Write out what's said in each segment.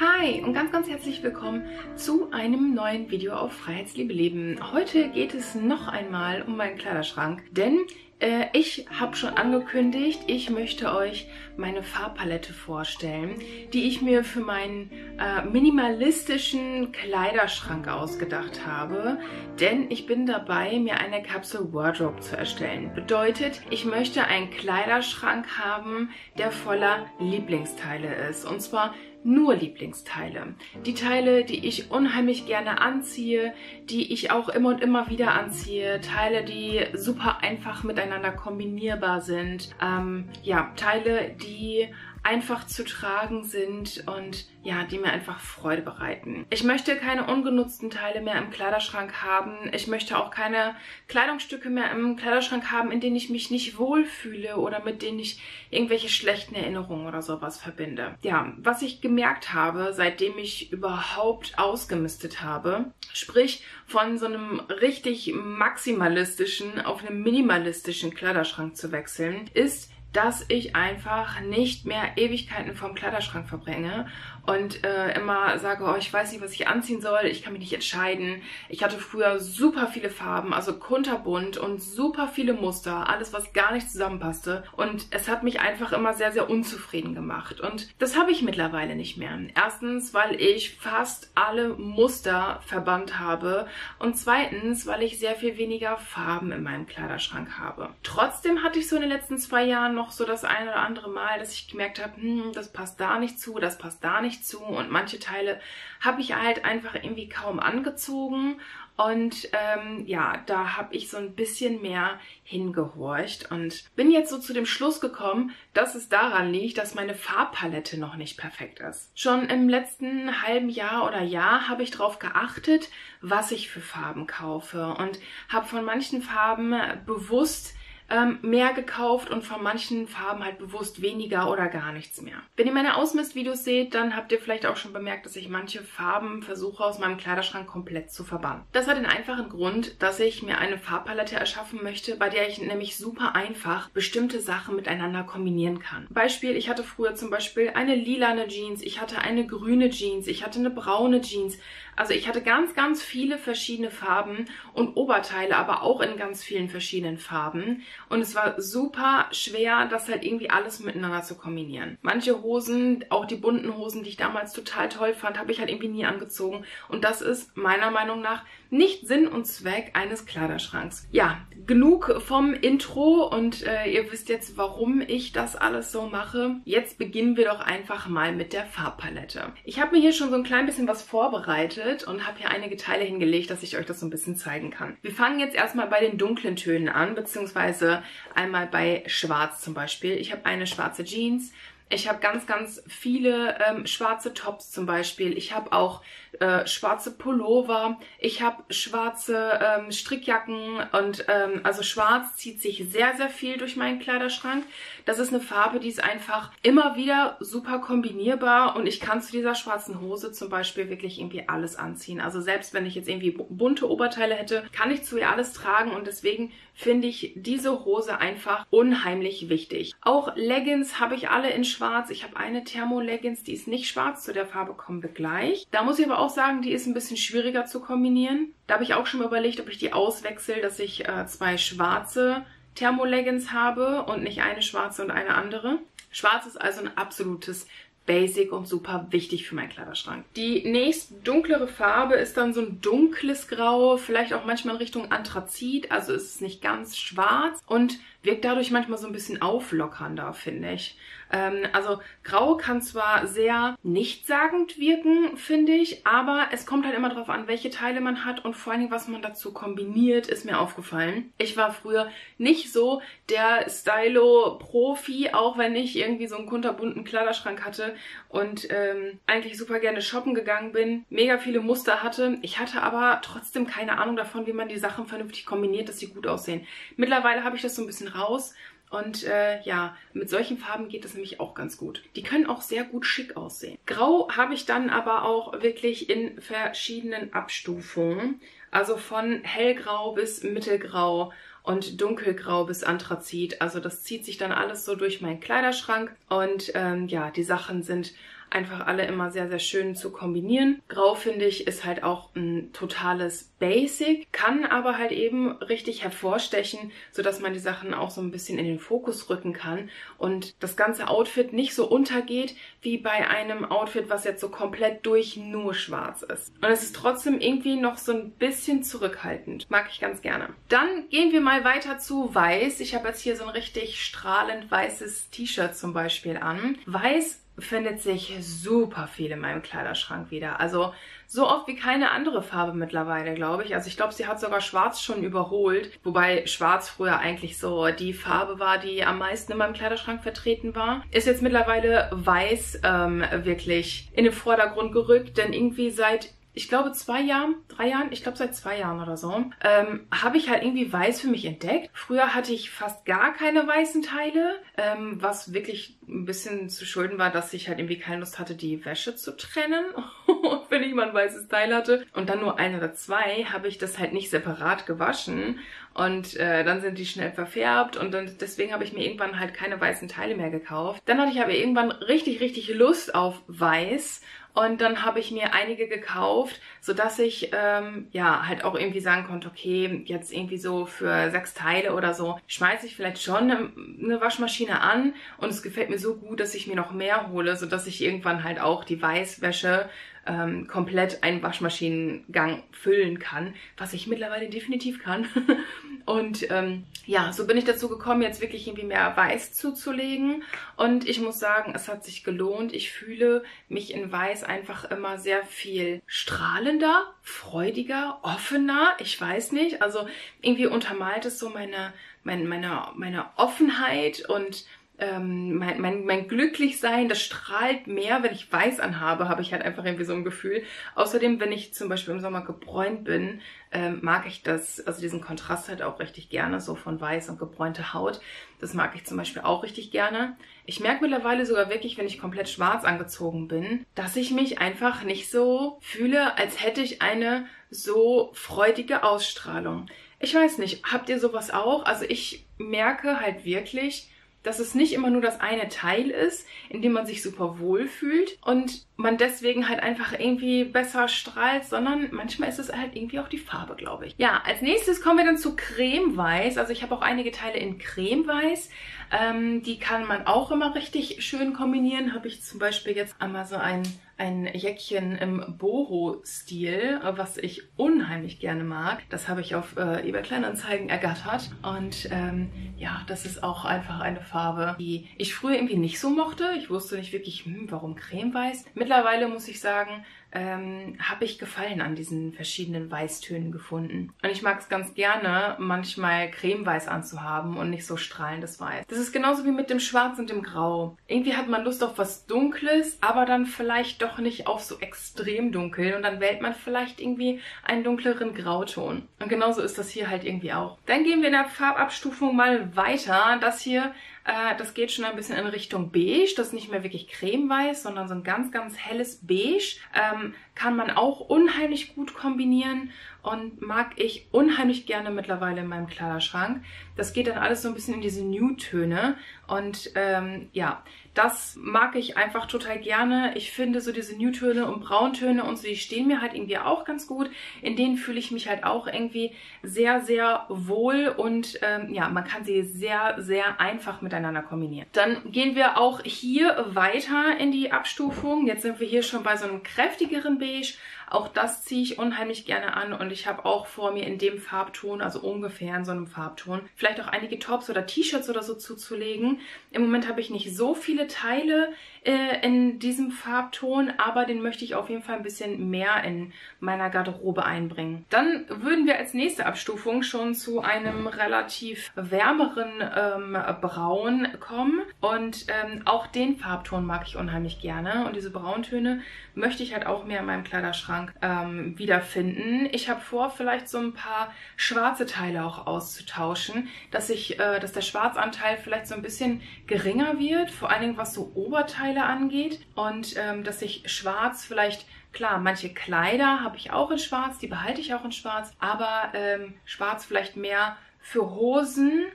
Hi und ganz, ganz herzlich willkommen zu einem neuen Video auf Freiheitsliebe Leben. Heute geht es noch einmal um meinen Kleiderschrank, denn äh, ich habe schon angekündigt, ich möchte euch meine Farbpalette vorstellen, die ich mir für meinen äh, minimalistischen Kleiderschrank ausgedacht habe, denn ich bin dabei, mir eine Kapsel Wardrobe zu erstellen. Bedeutet, ich möchte einen Kleiderschrank haben, der voller Lieblingsteile ist und zwar nur Lieblingsteile. Die Teile, die ich unheimlich gerne anziehe, die ich auch immer und immer wieder anziehe. Teile, die super einfach miteinander kombinierbar sind. Ähm, ja, Teile, die einfach zu tragen sind und ja, die mir einfach Freude bereiten. Ich möchte keine ungenutzten Teile mehr im Kleiderschrank haben. Ich möchte auch keine Kleidungsstücke mehr im Kleiderschrank haben, in denen ich mich nicht wohlfühle oder mit denen ich irgendwelche schlechten Erinnerungen oder sowas verbinde. Ja, was ich gemerkt habe, seitdem ich überhaupt ausgemistet habe, sprich von so einem richtig maximalistischen auf einen minimalistischen Kleiderschrank zu wechseln, ist, dass ich einfach nicht mehr Ewigkeiten vorm Kleiderschrank verbringe und äh, immer sage, oh, ich weiß nicht, was ich anziehen soll, ich kann mich nicht entscheiden. Ich hatte früher super viele Farben, also kunterbunt und super viele Muster, alles, was gar nicht zusammenpasste. Und es hat mich einfach immer sehr, sehr unzufrieden gemacht. Und das habe ich mittlerweile nicht mehr. Erstens, weil ich fast alle Muster verbannt habe und zweitens, weil ich sehr viel weniger Farben in meinem Kleiderschrank habe. Trotzdem hatte ich so in den letzten zwei Jahren noch so das eine oder andere Mal, dass ich gemerkt habe, hm, das passt da nicht zu, das passt da nicht zu und manche Teile habe ich halt einfach irgendwie kaum angezogen und ähm, ja, da habe ich so ein bisschen mehr hingehorcht und bin jetzt so zu dem Schluss gekommen, dass es daran liegt, dass meine Farbpalette noch nicht perfekt ist. Schon im letzten halben Jahr oder Jahr habe ich darauf geachtet, was ich für Farben kaufe und habe von manchen Farben bewusst ähm, mehr gekauft und von manchen Farben halt bewusst weniger oder gar nichts mehr. Wenn ihr meine Ausmistvideos seht, dann habt ihr vielleicht auch schon bemerkt, dass ich manche Farben versuche aus meinem Kleiderschrank komplett zu verbannen. Das hat den einfachen Grund, dass ich mir eine Farbpalette erschaffen möchte, bei der ich nämlich super einfach bestimmte Sachen miteinander kombinieren kann. Beispiel, ich hatte früher zum Beispiel eine lilane Jeans, ich hatte eine grüne Jeans, ich hatte eine braune Jeans. Also ich hatte ganz, ganz viele verschiedene Farben und Oberteile, aber auch in ganz vielen verschiedenen Farben. Und es war super schwer, das halt irgendwie alles miteinander zu kombinieren. Manche Hosen, auch die bunten Hosen, die ich damals total toll fand, habe ich halt irgendwie nie angezogen. Und das ist meiner Meinung nach nicht Sinn und Zweck eines Kleiderschranks. Ja, genug vom Intro und äh, ihr wisst jetzt, warum ich das alles so mache. Jetzt beginnen wir doch einfach mal mit der Farbpalette. Ich habe mir hier schon so ein klein bisschen was vorbereitet und habe hier einige Teile hingelegt, dass ich euch das so ein bisschen zeigen kann. Wir fangen jetzt erstmal bei den dunklen Tönen an, beziehungsweise einmal bei Schwarz zum Beispiel. Ich habe eine schwarze Jeans, ich habe ganz, ganz viele ähm, schwarze Tops zum Beispiel. Ich habe auch äh, schwarze Pullover. Ich habe schwarze ähm, Strickjacken und ähm, also schwarz zieht sich sehr, sehr viel durch meinen Kleiderschrank. Das ist eine Farbe, die ist einfach immer wieder super kombinierbar und ich kann zu dieser schwarzen Hose zum Beispiel wirklich irgendwie alles anziehen. Also selbst wenn ich jetzt irgendwie bunte Oberteile hätte, kann ich zu ihr alles tragen und deswegen finde ich diese Hose einfach unheimlich wichtig. Auch Leggings habe ich alle in schwarz. Ich habe eine Thermo-Leggings, die ist nicht schwarz. Zu der Farbe kommen wir gleich. Da muss ich aber auch sagen, die ist ein bisschen schwieriger zu kombinieren. Da habe ich auch schon mal überlegt, ob ich die auswechsel, dass ich äh, zwei schwarze Thermoleggings habe und nicht eine schwarze und eine andere. Schwarz ist also ein absolutes basic und super wichtig für meinen Kleiderschrank. Die nächst dunklere Farbe ist dann so ein dunkles Grau, vielleicht auch manchmal in Richtung Anthrazit, also ist es nicht ganz schwarz und wirkt dadurch manchmal so ein bisschen auflockernder, finde ich. Ähm, also Grau kann zwar sehr nichtssagend wirken, finde ich, aber es kommt halt immer darauf an, welche Teile man hat und vor allen Dingen, was man dazu kombiniert, ist mir aufgefallen. Ich war früher nicht so der Stylo-Profi, auch wenn ich irgendwie so einen kunterbunten Kleiderschrank hatte und ähm, eigentlich super gerne shoppen gegangen bin, mega viele Muster hatte. Ich hatte aber trotzdem keine Ahnung davon, wie man die Sachen vernünftig kombiniert, dass sie gut aussehen. Mittlerweile habe ich das so ein bisschen raus und äh, ja, mit solchen Farben geht das nämlich auch ganz gut. Die können auch sehr gut schick aussehen. Grau habe ich dann aber auch wirklich in verschiedenen Abstufungen. Also von hellgrau bis mittelgrau und dunkelgrau bis Anthrazit. Also das zieht sich dann alles so durch meinen Kleiderschrank. Und ähm, ja, die Sachen sind einfach alle immer sehr, sehr schön zu kombinieren. Grau finde ich ist halt auch ein totales Basic, kann aber halt eben richtig hervorstechen, sodass man die Sachen auch so ein bisschen in den Fokus rücken kann und das ganze Outfit nicht so untergeht wie bei einem Outfit, was jetzt so komplett durch nur schwarz ist. Und es ist trotzdem irgendwie noch so ein bisschen zurückhaltend. Mag ich ganz gerne. Dann gehen wir mal weiter zu weiß. Ich habe jetzt hier so ein richtig strahlend weißes T-Shirt zum Beispiel an. Weiß findet sich super viel in meinem Kleiderschrank wieder. Also so oft wie keine andere Farbe mittlerweile, glaube ich. Also ich glaube, sie hat sogar Schwarz schon überholt. Wobei Schwarz früher eigentlich so die Farbe war, die am meisten in meinem Kleiderschrank vertreten war. Ist jetzt mittlerweile Weiß ähm, wirklich in den Vordergrund gerückt, denn irgendwie seit ich glaube, zwei Jahren, drei Jahren, ich glaube seit zwei Jahren oder so, ähm, habe ich halt irgendwie Weiß für mich entdeckt. Früher hatte ich fast gar keine weißen Teile, ähm, was wirklich ein bisschen zu schulden war, dass ich halt irgendwie keine Lust hatte, die Wäsche zu trennen. wenn ich mal ein weißes Teil hatte. Und dann nur ein oder zwei, habe ich das halt nicht separat gewaschen. Und äh, dann sind die schnell verfärbt. Und dann, deswegen habe ich mir irgendwann halt keine weißen Teile mehr gekauft. Dann hatte ich aber irgendwann richtig, richtig Lust auf weiß. Und dann habe ich mir einige gekauft, so dass ich ähm, ja halt auch irgendwie sagen konnte, okay, jetzt irgendwie so für sechs Teile oder so schmeiße ich vielleicht schon eine, eine Waschmaschine an. Und es gefällt mir so gut, dass ich mir noch mehr hole, so dass ich irgendwann halt auch die Weißwäsche ähm, komplett einen Waschmaschinengang füllen kann, was ich mittlerweile definitiv kann. und ähm, ja, so bin ich dazu gekommen, jetzt wirklich irgendwie mehr Weiß zuzulegen. Und ich muss sagen, es hat sich gelohnt. Ich fühle mich in Weiß einfach immer sehr viel strahlender, freudiger, offener. Ich weiß nicht. Also irgendwie untermalt es so meine, meine, meine, meine Offenheit und ähm, mein, mein, mein Glücklichsein, das strahlt mehr, wenn ich weiß anhabe, habe ich halt einfach irgendwie so ein Gefühl. Außerdem, wenn ich zum Beispiel im Sommer gebräunt bin, ähm, mag ich das, also diesen Kontrast halt auch richtig gerne, so von weiß und gebräunte Haut. Das mag ich zum Beispiel auch richtig gerne. Ich merke mittlerweile sogar wirklich, wenn ich komplett schwarz angezogen bin, dass ich mich einfach nicht so fühle, als hätte ich eine so freudige Ausstrahlung. Ich weiß nicht, habt ihr sowas auch? Also ich merke halt wirklich, dass es nicht immer nur das eine Teil ist, in dem man sich super wohl fühlt und man deswegen halt einfach irgendwie besser strahlt, sondern manchmal ist es halt irgendwie auch die Farbe, glaube ich. Ja, als nächstes kommen wir dann zu Cremeweiß. Also ich habe auch einige Teile in Cremeweiß. Ähm, die kann man auch immer richtig schön kombinieren. Habe ich zum Beispiel jetzt einmal so ein ein Jäckchen im Boho-Stil, was ich unheimlich gerne mag. Das habe ich auf äh, eBay Kleinanzeigen ergattert. Und ähm, ja, das ist auch einfach eine Farbe, die ich früher irgendwie nicht so mochte. Ich wusste nicht wirklich, hm, warum cremeweiß. Mittlerweile muss ich sagen, ähm, habe ich Gefallen an diesen verschiedenen Weißtönen gefunden. Und ich mag es ganz gerne, manchmal cremeweiß anzuhaben und nicht so strahlendes Weiß. Das ist genauso wie mit dem Schwarz und dem Grau. Irgendwie hat man Lust auf was Dunkles, aber dann vielleicht doch nicht auf so extrem dunkel und dann wählt man vielleicht irgendwie einen dunkleren Grauton. Und genauso ist das hier halt irgendwie auch. Dann gehen wir in der Farbabstufung mal weiter. Das hier äh, das geht schon ein bisschen in Richtung beige. Das ist nicht mehr wirklich cremeweiß, sondern so ein ganz, ganz helles beige. Ähm, kann man auch unheimlich gut kombinieren und mag ich unheimlich gerne mittlerweile in meinem Kleiderschrank. Das geht dann alles so ein bisschen in diese Nude-Töne und ähm, ja, das mag ich einfach total gerne. Ich finde so diese Nude-Töne und Brauntöne und so, die stehen mir halt irgendwie auch ganz gut. In denen fühle ich mich halt auch irgendwie sehr, sehr wohl und ähm, ja, man kann sie sehr, sehr einfach miteinander kombinieren. Dann gehen wir auch hier weiter in die Abstufung. Jetzt sind wir hier schon bei so einem kräftigeren Beige, auch das ziehe ich unheimlich gerne an und ich habe auch vor mir in dem Farbton, also ungefähr in so einem Farbton, vielleicht auch einige Tops oder T-Shirts oder so zuzulegen. Im Moment habe ich nicht so viele Teile äh, in diesem Farbton, aber den möchte ich auf jeden Fall ein bisschen mehr in meiner Garderobe einbringen. Dann würden wir als nächste Abstufung schon zu einem relativ wärmeren ähm, Braun kommen und ähm, auch den Farbton mag ich unheimlich gerne und diese Brauntöne möchte ich halt auch mehr in meinem Kleiderschrank ähm, wiederfinden. Ich habe vor, vielleicht so ein paar schwarze Teile auch auszutauschen, dass ich, äh, dass der Schwarzanteil vielleicht so ein bisschen geringer wird, vor allen Dingen was so Oberteile angeht und ähm, dass ich schwarz vielleicht Klar, manche Kleider habe ich auch in schwarz, die behalte ich auch in schwarz, aber ähm, schwarz vielleicht mehr für Hosen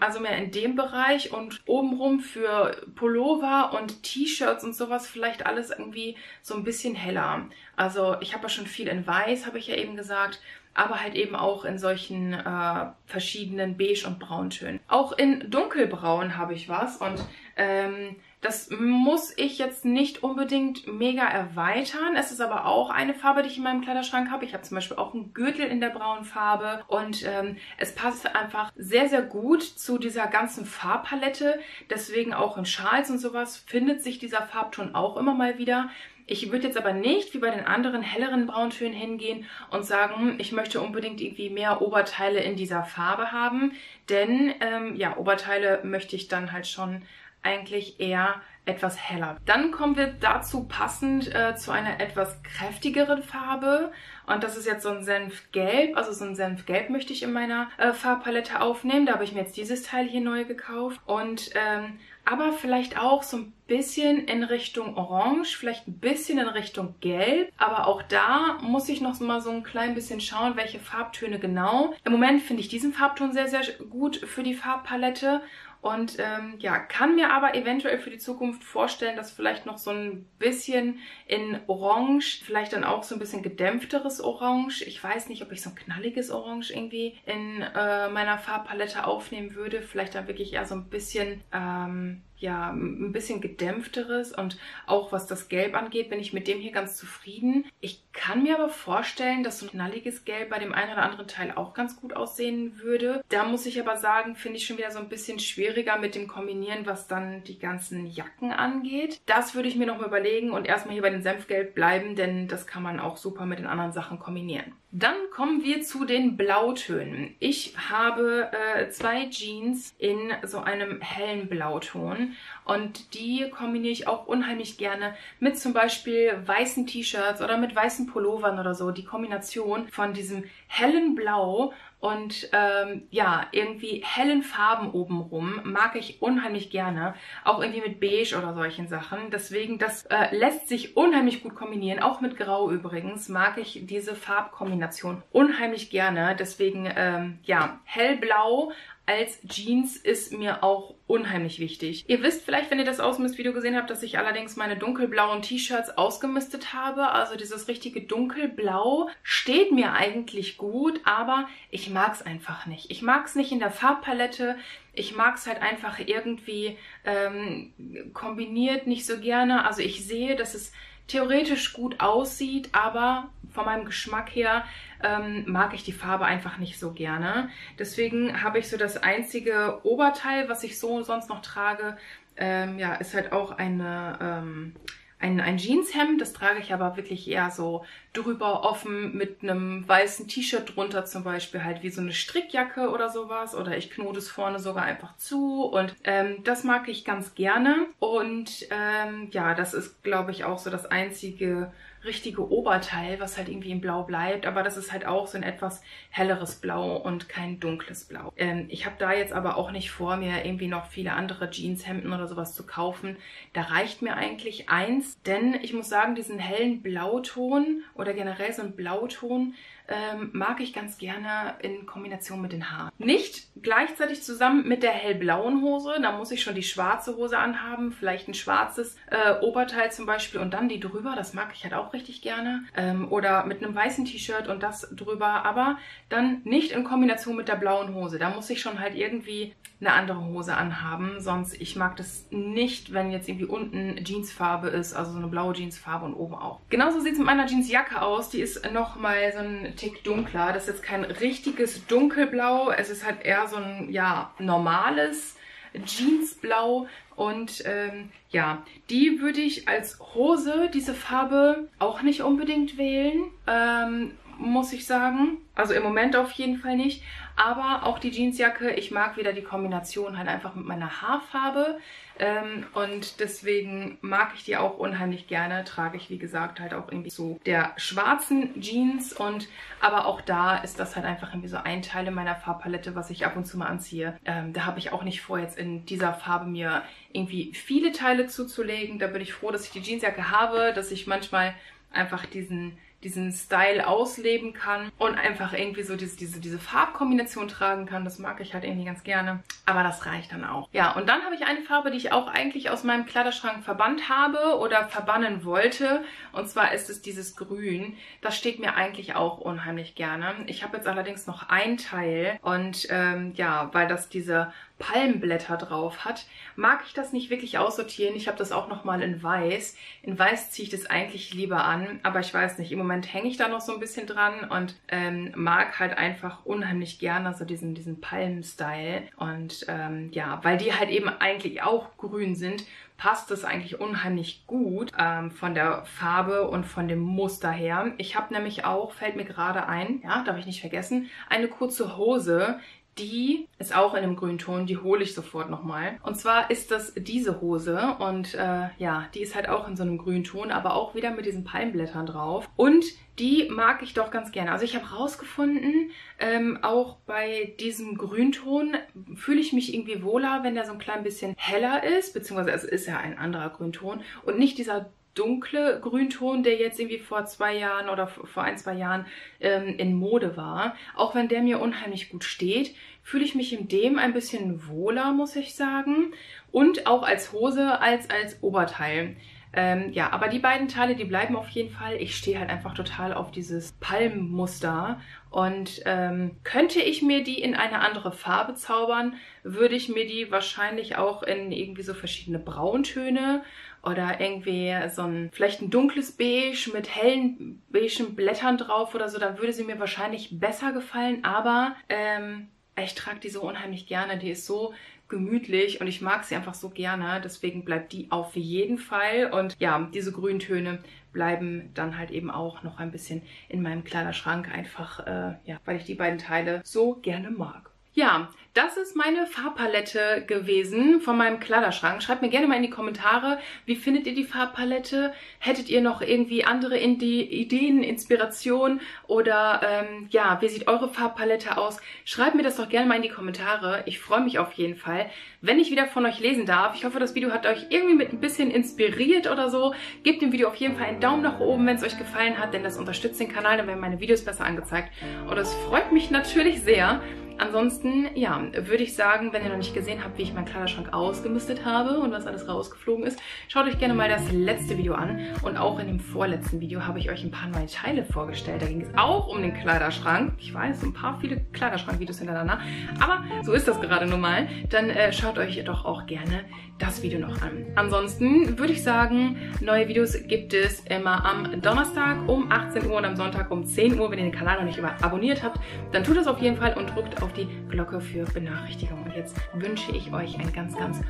also mehr in dem Bereich und obenrum für Pullover und T-Shirts und sowas vielleicht alles irgendwie so ein bisschen heller. Also ich habe ja schon viel in Weiß, habe ich ja eben gesagt aber halt eben auch in solchen äh, verschiedenen Beige- und Brauntönen. Auch in Dunkelbraun habe ich was und ähm, das muss ich jetzt nicht unbedingt mega erweitern. Es ist aber auch eine Farbe, die ich in meinem Kleiderschrank habe. Ich habe zum Beispiel auch einen Gürtel in der braunen Farbe und ähm, es passt einfach sehr, sehr gut zu dieser ganzen Farbpalette. Deswegen auch in Schals und sowas findet sich dieser Farbton auch immer mal wieder. Ich würde jetzt aber nicht wie bei den anderen helleren Brauntönen hingehen und sagen, ich möchte unbedingt irgendwie mehr Oberteile in dieser Farbe haben, denn ähm, ja, Oberteile möchte ich dann halt schon eigentlich eher etwas heller. Dann kommen wir dazu passend äh, zu einer etwas kräftigeren Farbe. Und das ist jetzt so ein Senfgelb. Also so ein Senfgelb möchte ich in meiner äh, Farbpalette aufnehmen. Da habe ich mir jetzt dieses Teil hier neu gekauft. Und ähm, aber vielleicht auch so ein bisschen in Richtung Orange, vielleicht ein bisschen in Richtung Gelb. Aber auch da muss ich noch mal so ein klein bisschen schauen, welche Farbtöne genau. Im Moment finde ich diesen Farbton sehr, sehr gut für die Farbpalette. Und ähm, ja, kann mir aber eventuell für die Zukunft vorstellen, dass vielleicht noch so ein bisschen in Orange, vielleicht dann auch so ein bisschen gedämpfteres Orange. Ich weiß nicht, ob ich so ein knalliges Orange irgendwie in äh, meiner Farbpalette aufnehmen würde. Vielleicht dann wirklich eher so ein bisschen ähm, ja, ein bisschen gedämpfteres und auch was das Gelb angeht, bin ich mit dem hier ganz zufrieden. Ich kann mir aber vorstellen, dass so ein knalliges Gelb bei dem einen oder anderen Teil auch ganz gut aussehen würde. Da muss ich aber sagen, finde ich schon wieder so ein bisschen schwieriger mit dem Kombinieren, was dann die ganzen Jacken angeht. Das würde ich mir noch mal überlegen und erstmal hier bei den Senfgelb bleiben, denn das kann man auch super mit den anderen Sachen kombinieren. Dann kommen wir zu den Blautönen. Ich habe äh, zwei Jeans in so einem hellen Blauton und die kombiniere ich auch unheimlich gerne mit zum Beispiel weißen T-Shirts oder mit weißen Pullovern oder so. Die Kombination von diesem hellen Blau und ähm, ja, irgendwie hellen Farben obenrum mag ich unheimlich gerne. Auch irgendwie mit Beige oder solchen Sachen. Deswegen, das äh, lässt sich unheimlich gut kombinieren. Auch mit Grau übrigens mag ich diese Farbkombination unheimlich gerne. Deswegen, ähm, ja, hellblau als Jeans ist mir auch unheimlich wichtig. Ihr wisst vielleicht, wenn ihr das Ausmistvideo gesehen habt, dass ich allerdings meine dunkelblauen T-Shirts ausgemistet habe. Also dieses richtige dunkelblau steht mir eigentlich gut, aber ich mag es einfach nicht. Ich mag es nicht in der Farbpalette. Ich mag es halt einfach irgendwie ähm, kombiniert nicht so gerne. Also ich sehe, dass es theoretisch gut aussieht, aber von meinem Geschmack her ähm, mag ich die Farbe einfach nicht so gerne. Deswegen habe ich so das einzige Oberteil, was ich so sonst noch trage, ähm, ja, ist halt auch eine ähm, ein, ein Jeanshemd, das trage ich aber wirklich eher so drüber offen mit einem weißen T-Shirt drunter zum Beispiel, halt wie so eine Strickjacke oder sowas. Oder ich knote es vorne sogar einfach zu und ähm, das mag ich ganz gerne. Und ähm, ja, das ist, glaube ich, auch so das einzige richtige Oberteil, was halt irgendwie in Blau bleibt. Aber das ist halt auch so ein etwas helleres Blau und kein dunkles Blau. Ähm, ich habe da jetzt aber auch nicht vor, mir irgendwie noch viele andere Jeanshemden oder sowas zu kaufen. Da reicht mir eigentlich eins, denn ich muss sagen, diesen hellen Blauton oder generell so ein Blauton ähm, mag ich ganz gerne in Kombination mit den Haaren. Nicht gleichzeitig zusammen mit der hellblauen Hose, da muss ich schon die schwarze Hose anhaben, vielleicht ein schwarzes äh, Oberteil zum Beispiel und dann die drüber, das mag ich halt auch richtig gerne. Ähm, oder mit einem weißen T-Shirt und das drüber, aber dann nicht in Kombination mit der blauen Hose. Da muss ich schon halt irgendwie eine andere Hose anhaben, sonst ich mag das nicht, wenn jetzt irgendwie unten Jeansfarbe ist, also so eine blaue Jeansfarbe und oben auch. Genauso sieht es mit meiner Jeansjacke aus, die ist nochmal so ein Tick dunkler. Das ist jetzt kein richtiges dunkelblau, es ist halt eher so ein, ja, normales Jeansblau und ähm, ja, die würde ich als Hose, diese Farbe, auch nicht unbedingt wählen, ähm, muss ich sagen. Also im Moment auf jeden Fall nicht. Aber auch die Jeansjacke, ich mag wieder die Kombination halt einfach mit meiner Haarfarbe. Ähm, und deswegen mag ich die auch unheimlich gerne. Trage ich, wie gesagt, halt auch irgendwie so der schwarzen Jeans. Und aber auch da ist das halt einfach irgendwie so ein Teil in meiner Farbpalette, was ich ab und zu mal anziehe. Ähm, da habe ich auch nicht vor, jetzt in dieser Farbe mir irgendwie viele Teile zuzulegen. Da bin ich froh, dass ich die Jeansjacke habe, dass ich manchmal einfach diesen diesen Style ausleben kann und einfach irgendwie so diese, diese, diese Farbkombination tragen kann. Das mag ich halt irgendwie ganz gerne. Aber das reicht dann auch. Ja, und dann habe ich eine Farbe, die ich auch eigentlich aus meinem Kleiderschrank verbannt habe oder verbannen wollte. Und zwar ist es dieses Grün. Das steht mir eigentlich auch unheimlich gerne. Ich habe jetzt allerdings noch ein Teil und ähm, ja, weil das diese Palmblätter drauf hat, mag ich das nicht wirklich aussortieren. Ich habe das auch nochmal in Weiß. In Weiß ziehe ich das eigentlich lieber an, aber ich weiß nicht, im Moment hänge ich da noch so ein bisschen dran und ähm, mag halt einfach unheimlich gerne so diesen, diesen Palm-Style. Und ähm, ja, weil die halt eben eigentlich auch grün sind, passt es eigentlich unheimlich gut ähm, von der Farbe und von dem Muster her. Ich habe nämlich auch, fällt mir gerade ein, ja, darf ich nicht vergessen, eine kurze Hose, die ist auch in einem Grünton, die hole ich sofort nochmal. Und zwar ist das diese Hose und äh, ja, die ist halt auch in so einem Grünton, aber auch wieder mit diesen Palmblättern drauf. Und die mag ich doch ganz gerne. Also ich habe rausgefunden, ähm, auch bei diesem Grünton fühle ich mich irgendwie wohler, wenn der so ein klein bisschen heller ist, beziehungsweise es ist ja ein anderer Grünton und nicht dieser dunkle Grünton, der jetzt irgendwie vor zwei Jahren oder vor ein, zwei Jahren ähm, in Mode war. Auch wenn der mir unheimlich gut steht, fühle ich mich in dem ein bisschen wohler, muss ich sagen. Und auch als Hose als als Oberteil. Ähm, ja, aber die beiden Teile, die bleiben auf jeden Fall. Ich stehe halt einfach total auf dieses Palmmuster. Und ähm, könnte ich mir die in eine andere Farbe zaubern, würde ich mir die wahrscheinlich auch in irgendwie so verschiedene Brauntöne oder irgendwie so ein, vielleicht ein dunkles Beige mit hellen beigen Blättern drauf oder so, dann würde sie mir wahrscheinlich besser gefallen. Aber ähm, ich trage die so unheimlich gerne. Die ist so gemütlich und ich mag sie einfach so gerne. Deswegen bleibt die auf jeden Fall. Und ja, diese Grüntöne bleiben dann halt eben auch noch ein bisschen in meinem Kleiderschrank. Einfach, äh, ja, weil ich die beiden Teile so gerne mag. Ja, das ist meine Farbpalette gewesen von meinem Kleiderschrank. Schreibt mir gerne mal in die Kommentare, wie findet ihr die Farbpalette? Hättet ihr noch irgendwie andere Ideen, Inspiration oder ähm, ja, wie sieht eure Farbpalette aus? Schreibt mir das doch gerne mal in die Kommentare. Ich freue mich auf jeden Fall, wenn ich wieder von euch lesen darf. Ich hoffe, das Video hat euch irgendwie mit ein bisschen inspiriert oder so. Gebt dem Video auf jeden Fall einen Daumen nach oben, wenn es euch gefallen hat, denn das unterstützt den Kanal, dann werden meine Videos besser angezeigt. Und das freut mich natürlich sehr. Ansonsten, ja, würde ich sagen, wenn ihr noch nicht gesehen habt, wie ich meinen Kleiderschrank ausgemistet habe und was alles rausgeflogen ist, schaut euch gerne mal das letzte Video an. Und auch in dem vorletzten Video habe ich euch ein paar neue Teile vorgestellt. Da ging es auch um den Kleiderschrank. Ich weiß, ein paar viele Kleiderschrank-Videos hintereinander. Aber so ist das gerade nun mal. Dann äh, schaut euch doch auch gerne das Video noch an. Ansonsten würde ich sagen, neue Videos gibt es immer am Donnerstag um 18 Uhr und am Sonntag um 10 Uhr. Wenn ihr den Kanal noch nicht abonniert habt, dann tut das auf jeden Fall und drückt auf die Glocke für Benachrichtigungen. Und jetzt wünsche ich euch ein ganz, ganz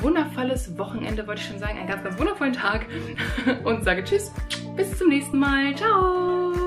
wundervolles Wochenende, wollte ich schon sagen, einen ganz, ganz wundervollen Tag und sage Tschüss, bis zum nächsten Mal. Ciao!